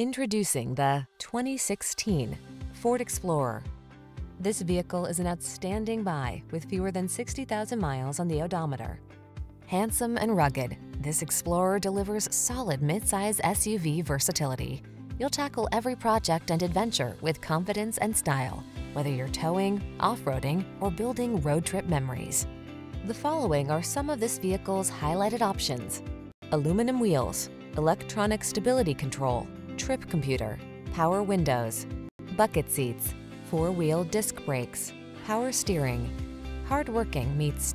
Introducing the 2016 Ford Explorer. This vehicle is an outstanding buy with fewer than 60,000 miles on the odometer. Handsome and rugged, this Explorer delivers solid midsize SUV versatility. You'll tackle every project and adventure with confidence and style, whether you're towing, off-roading, or building road trip memories. The following are some of this vehicle's highlighted options. Aluminum wheels, electronic stability control, trip computer, power windows, bucket seats, four-wheel disc brakes, power steering. Hardworking meets